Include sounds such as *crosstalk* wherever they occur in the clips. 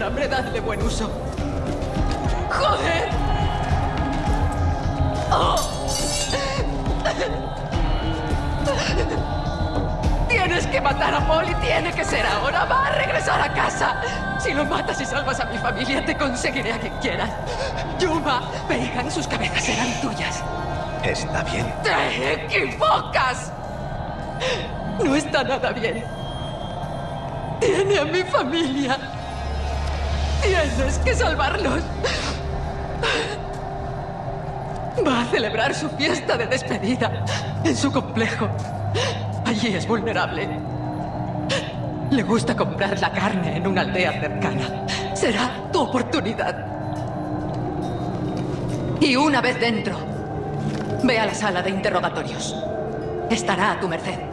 tienen hambre, dadle buen uso. ¡Joder! ¡Oh! Tienes que matar a Paul y tiene que ser ahora. Va a regresar a casa. Si lo matas y salvas a mi familia, te conseguiré a quien quieras. Yuma, Veigan, sus cabezas serán tuyas. Está bien. ¡Te equivocas! No está nada bien. Tiene a mi familia. Tienes que salvarlos. Va a celebrar su fiesta de despedida en su complejo. Allí es vulnerable. Le gusta comprar la carne en una aldea cercana. Será tu oportunidad. Y una vez dentro, ve a la sala de interrogatorios. Estará a tu merced.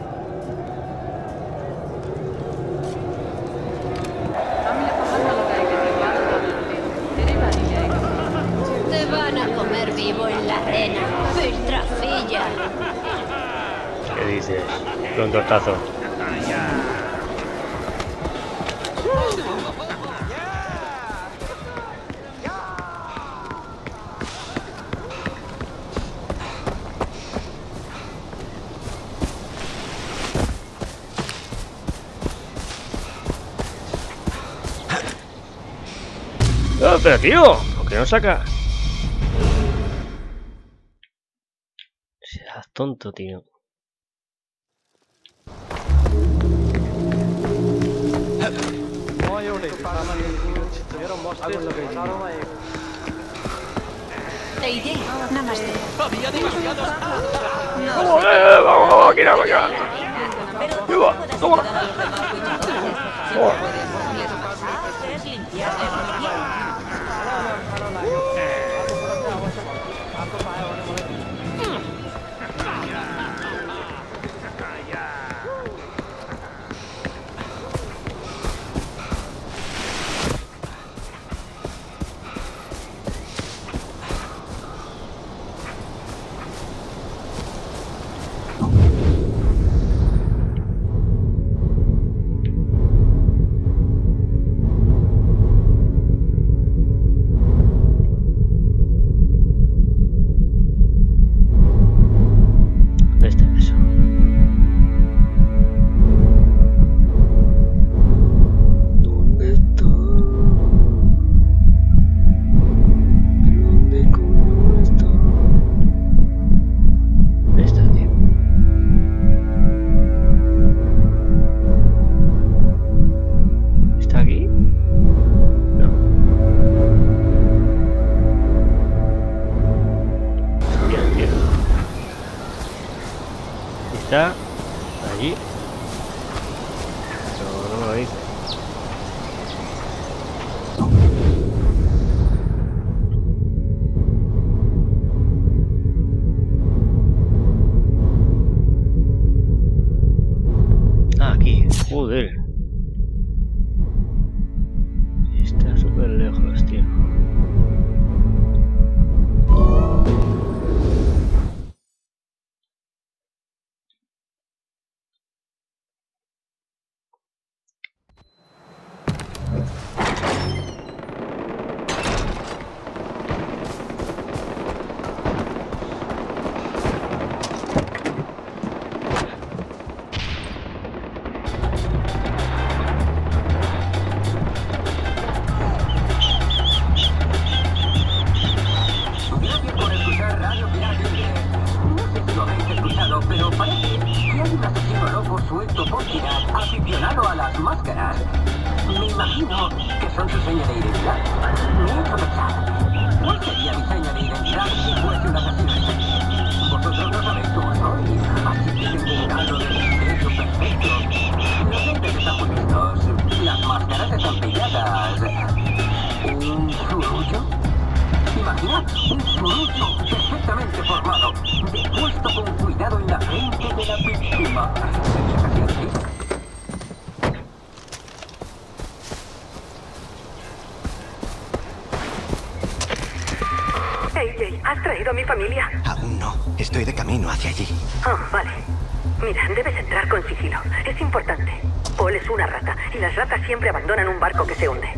Con tortazo. ¡Ah, pero tío! ¿Por qué no saca? Seas tonto, tío. Teide, namaste. ¡Vamos, eh! ¡Vamos, aquí, vamos, acá! ¡Viva! ¡Toma! tus búsquedas, aficionado a las máscaras. Me imagino que son su seña de identidad. Me he hecho pensar, ¿cuál sería mi seña de identidad si fuese una asesino? Vosotros no sabéis cómo soy, así que tengo un grado de misterio perfecto. Los lentes están muy las máscaras están pegadas. ¿Un surullo? Imaginad un surullo perfectamente formado, depuesto con cuidado en la frente de la víctima. A mi familia? Aún no. Estoy de camino hacia allí. Oh, vale. Mira, debes entrar con sigilo. Es importante. Paul es una rata y las ratas siempre abandonan un barco que se hunde.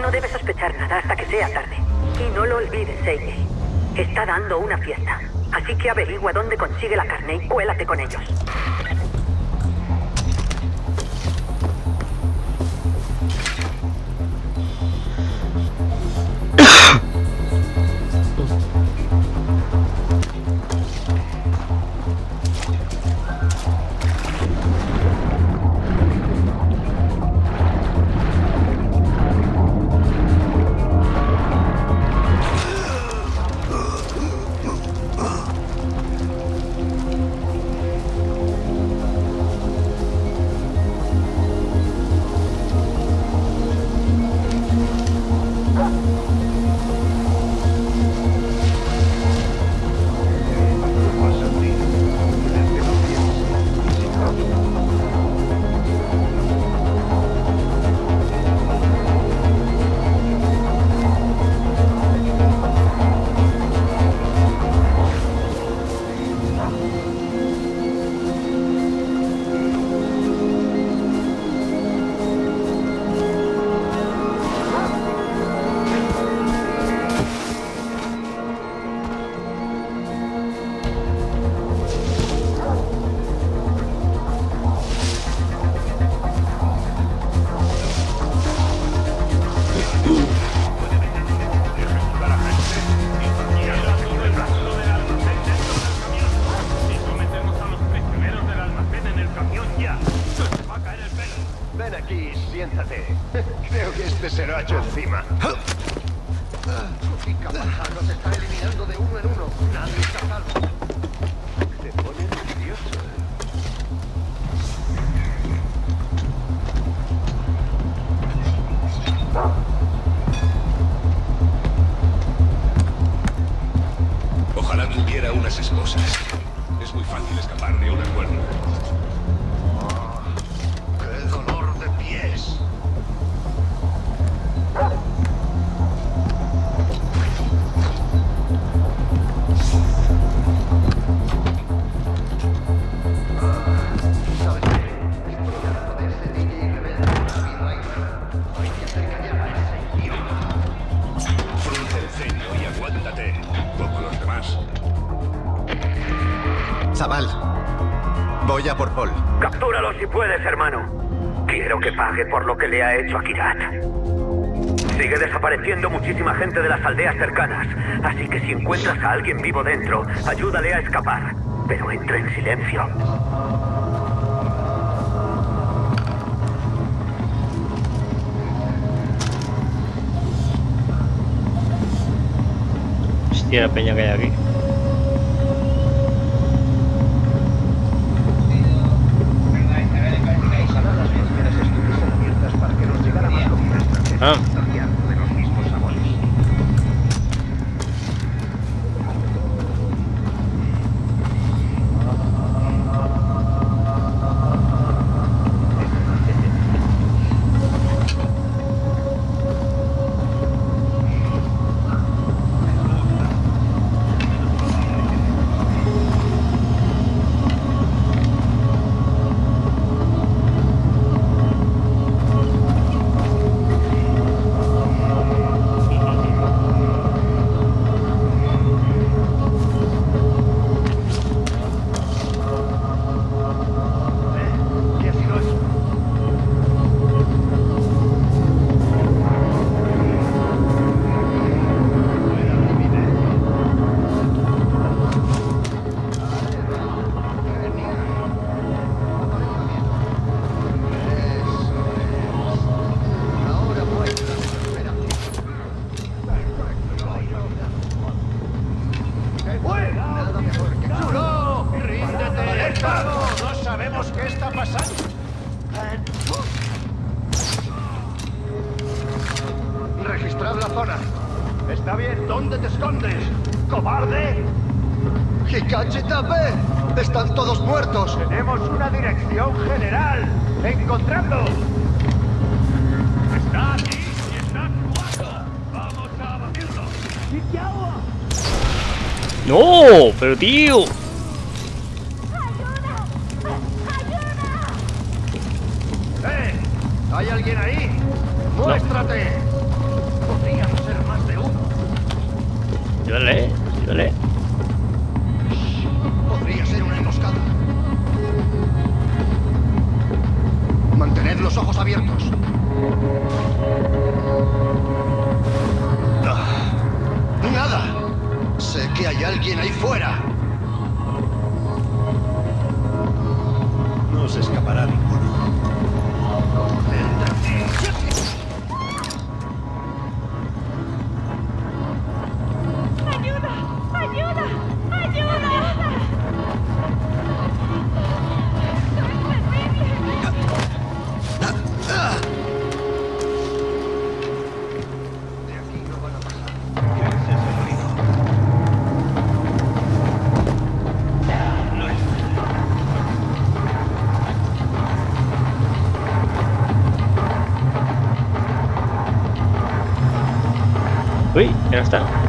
No debes sospechar nada hasta que sea tarde. Y no lo olvides, AJ. Está dando una fiesta. Así que averigua dónde consigue la carne y cuélate con ellos. Por lo que le ha hecho a Kirat. Sigue desapareciendo muchísima gente de las aldeas cercanas, así que si encuentras a alguien vivo dentro, ayúdale a escapar. Pero entra en silencio. Hostia, la peña que hay aquí. Oh. escondes, cobarde? ¡Hikachi Tape! ¡Están todos muertos! Tenemos una dirección general. ¡Encontrando! ¡Está aquí y está jugando! ¡Vamos a batirlo! ¡No! ¡Pero! Wait, and I.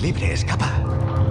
libre, escapa.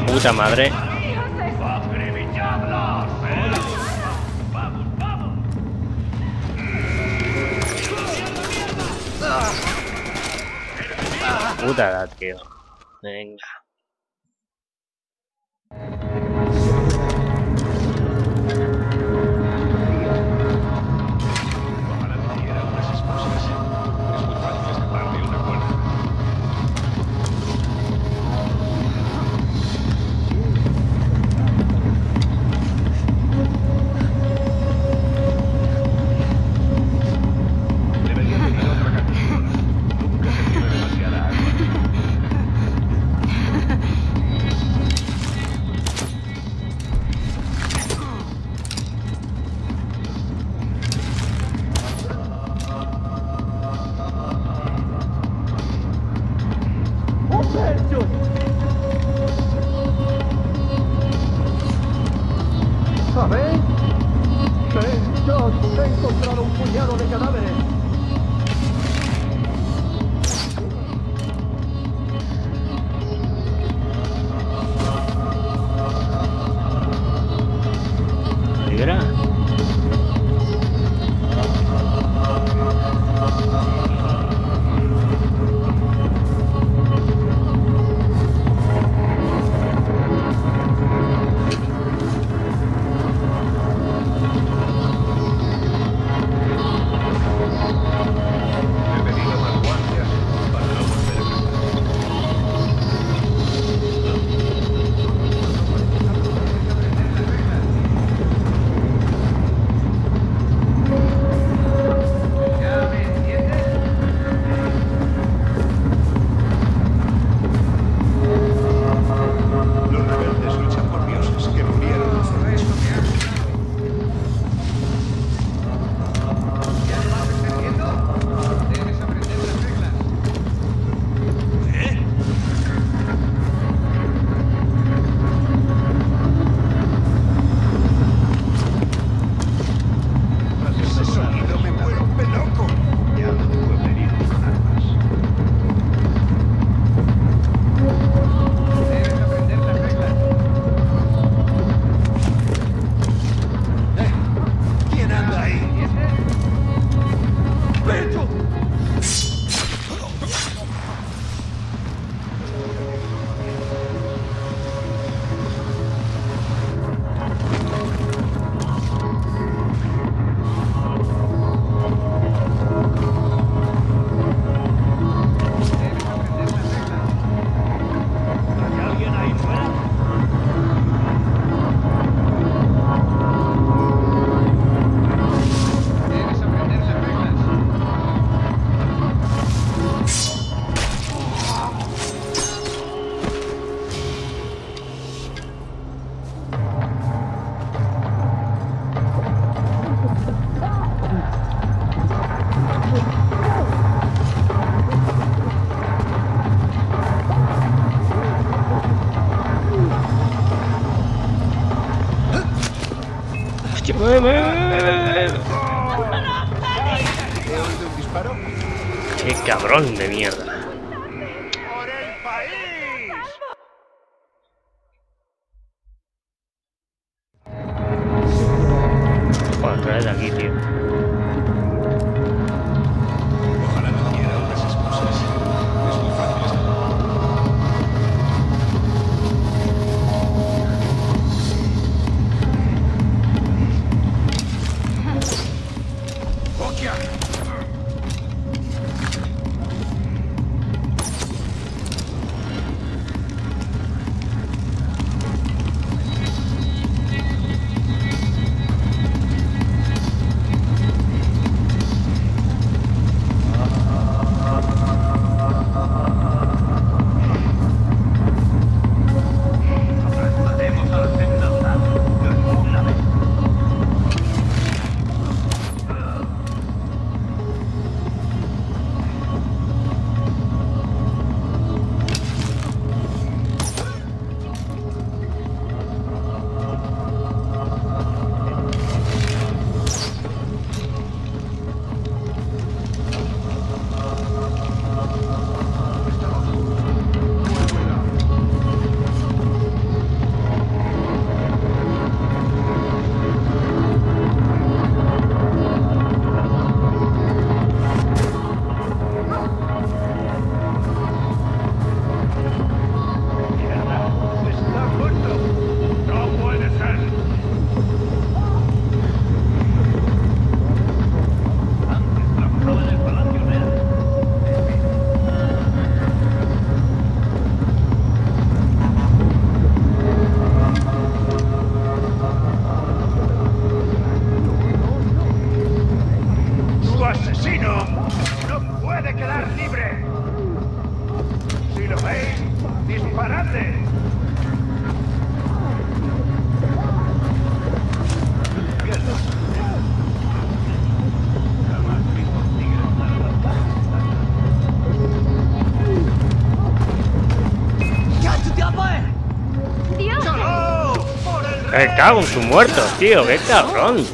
Puta madre. De mierda. Me cago en su muerto, tío, qué cabrón.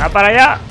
¡Va para allá!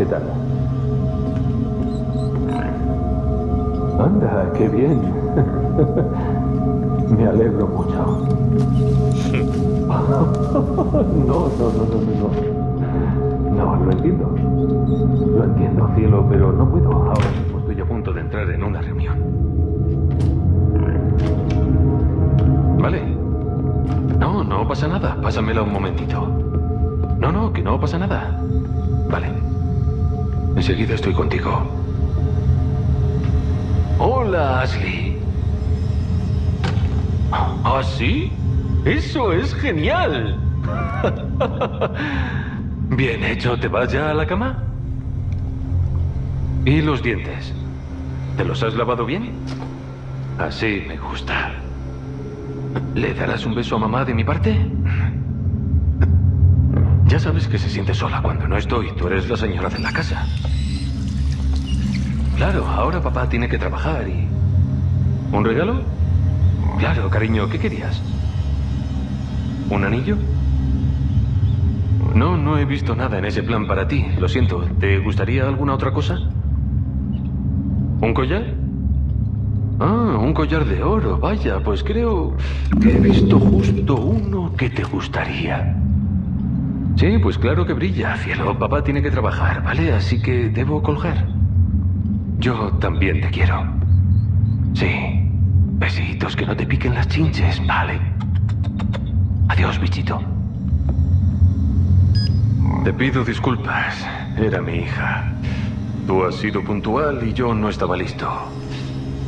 ¿Qué tal? Anda, qué bien. *laughs* Me alegro mucho. *laughs* No, no, no, no, no, no. Lo entiendo. Lo entiendo, cielo, pero no puedo. Ahora mismo estoy a punto de entrar en una reunión. Vale. No, no pasa nada. Pásamela un momentito. No, no, que no pasa nada. Vale. Enseguida estoy contigo. Hola, Ashley. ¿Ah, sí? Eso es genial. *laughs* Bien hecho, ¿te vas ya a la cama? ¿Y los dientes? ¿Te los has lavado bien? Así me gusta. ¿Le darás un beso a mamá de mi parte? Ya sabes que se siente sola cuando no estoy. Tú eres la señora de la casa. Claro, ahora papá tiene que trabajar y... ¿Un regalo? Claro, cariño, ¿qué querías? ¿Un anillo? No, no he visto nada en ese plan para ti. Lo siento. ¿Te gustaría alguna otra cosa? ¿Un collar? Ah, un collar de oro. Vaya, pues creo que he visto justo uno que te gustaría. Sí, pues claro que brilla, cielo. Papá tiene que trabajar, ¿vale? Así que debo colgar. Yo también te quiero. Sí. Besitos, que no te piquen las chinches, ¿vale? Adiós, bichito. Te pido disculpas. Era mi hija. Tú has sido puntual y yo no estaba listo.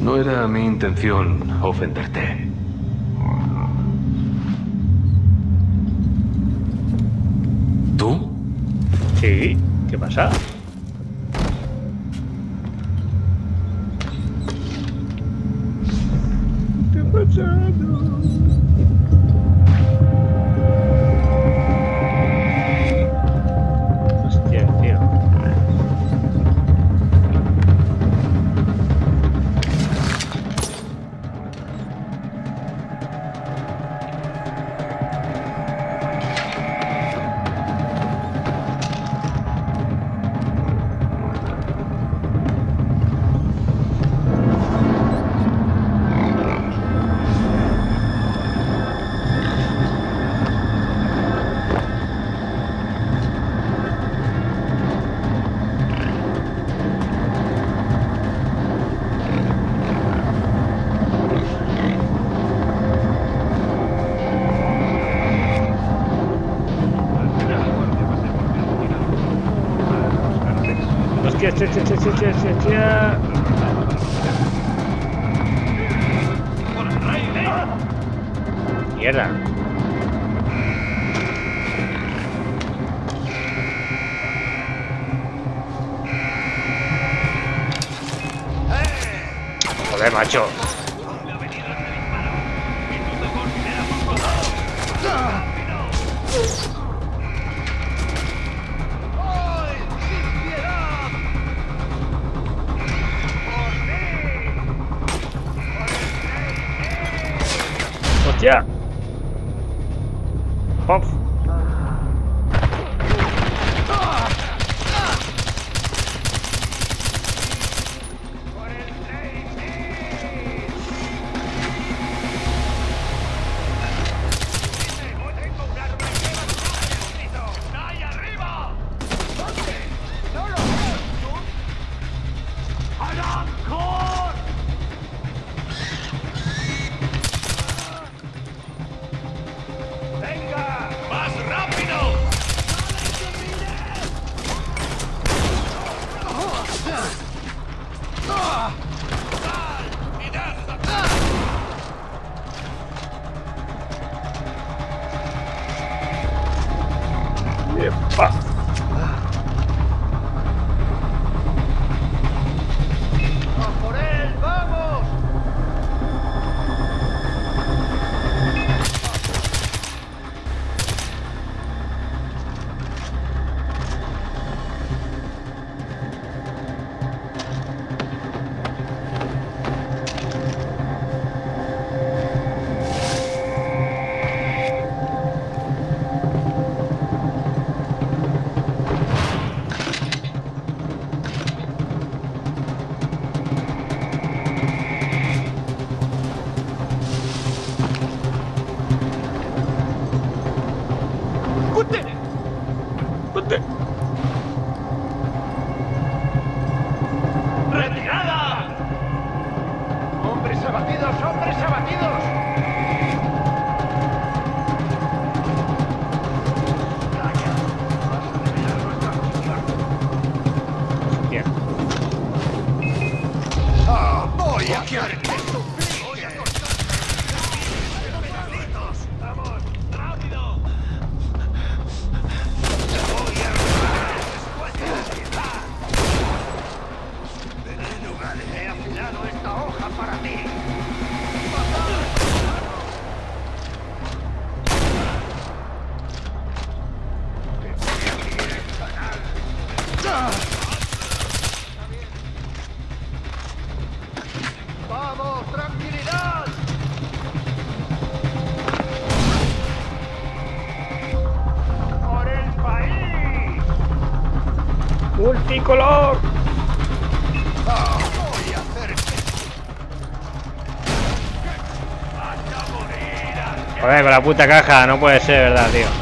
No era mi intención ofenderte. ¿Tú? Sí, ¿qué pasa? eternal. Nacho. abatidos, hombres abatidos. la puta caja, no puede ser, ¿verdad, tío?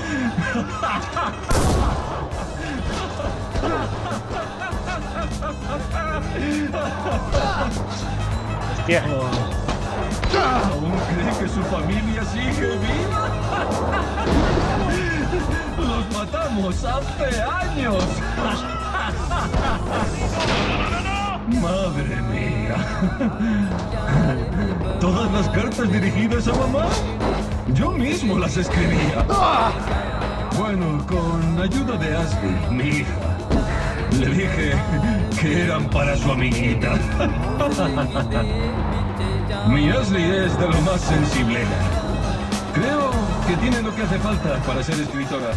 Hostia. ¿Aún cree que su familia sigue viva? ¡Los matamos hace años! ¡Madre mía! ¿Todas las cartas dirigidas a mamá? Yo mismo las escribía. Bueno, con ayuda de Ashley, mi hija. Le dije que eran para su amiguita. *laughs* Mi Ashley es de lo más sensible. Creo que tiene lo que hace falta para ser escritora.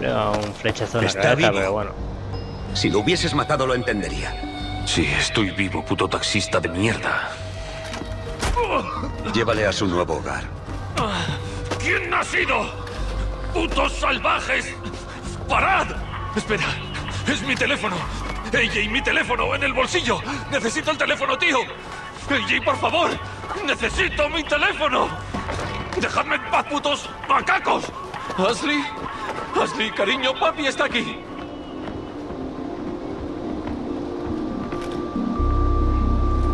Le da un flechazo en la Está cabeza, vivo. pero bueno. Si lo hubieses matado lo entendería. Sí, estoy vivo, puto taxista de mierda. Llévale a su nuevo hogar. ¿Quién ha sido? ¡Putos salvajes! ¡Parad! Espera, es mi teléfono. AJ, mi teléfono en el bolsillo. Necesito el teléfono, tío. AJ, por favor. Necesito mi teléfono. Dejadme en paz, putos macacos. Ashley, Ashley, cariño, papi está aquí.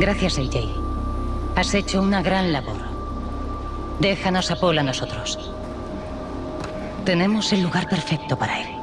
Gracias, AJ. Has hecho una gran labor. Déjanos a Paul a nosotros. Tenemos el lugar perfecto para él.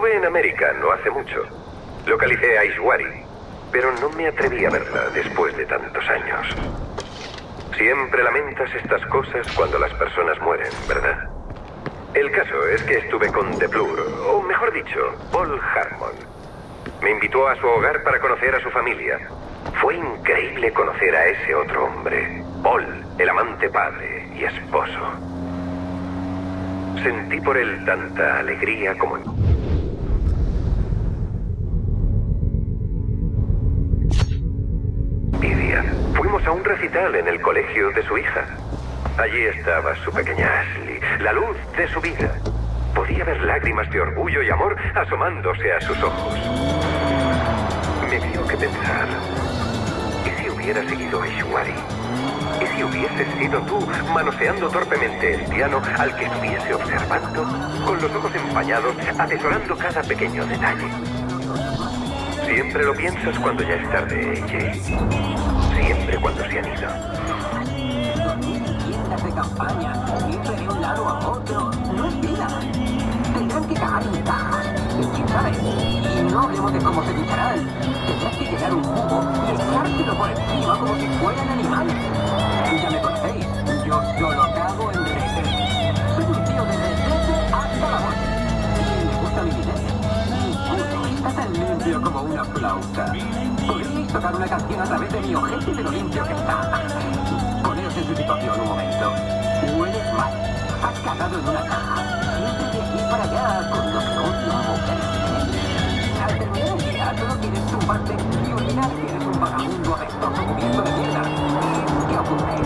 Estuve en América no hace mucho. Localicé a Ishwari, pero no me atreví a verla después de tantos años. Siempre lamentas estas cosas cuando las personas mueren, ¿verdad? El caso es que estuve con The Blur, o mejor dicho, Paul Harmon. Me invitó a su hogar para conocer a su familia. Fue increíble conocer a ese otro hombre, Paul, el amante padre y esposo. Sentí por él tanta alegría como Fuimos a un recital en el colegio de su hija. Allí estaba su pequeña Ashley, la luz de su vida. Podía ver lágrimas de orgullo y amor asomándose a sus ojos. Me dio que pensar. ¿Y si hubiera seguido a Ishwari? ¿Y si hubieses sido tú manoseando torpemente el piano al que estuviese observando, con los ojos empañados, atesorando cada pequeño detalle? Siempre lo piensas cuando ya es tarde, AJ. Siempre cuando se han ido. de campaña, siempre de un lado a otro. No es vida. Tendrán que cagar en cajas. Quién sabe. Y no hablemos de cómo se ducharán. Tendrás que llenar un cubo y echárselo por encima como si fueran animales. Ya me conocéis. Yo solo acabo en retrete. Soy un tío de retrete hasta la muerte. Y me gusta mi dinero. Mi culo está tan limpio como una flauta. Tocar una canción a través de mi ojete de lo limpio que está. Poneros en su situación un momento. Hueles mal. Has cagado en una caja. Siempre de aquí para allá con lo que odio. Al terminar el día solo quieres tumbarte y olvidar que eres un vagabundo apestoso cubierto de mierda. ¿Qué ocurre?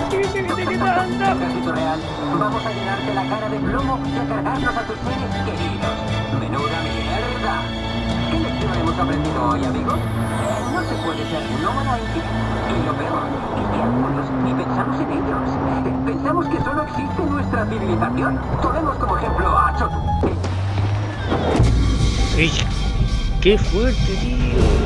Real, vamos a llenarte la cara de plomo y a cargarnos a tus seres queridos. Menuda mierda. ¿Qué lección hemos aprendido hoy, amigos? No puede ser nómada en Y lo peor es que algunos ni pensamos en ellos. Pensamos que solo existe nuestra civilización. Tomemos como ejemplo a Chotu. ¡Ey! ¡Qué fuerte, tío!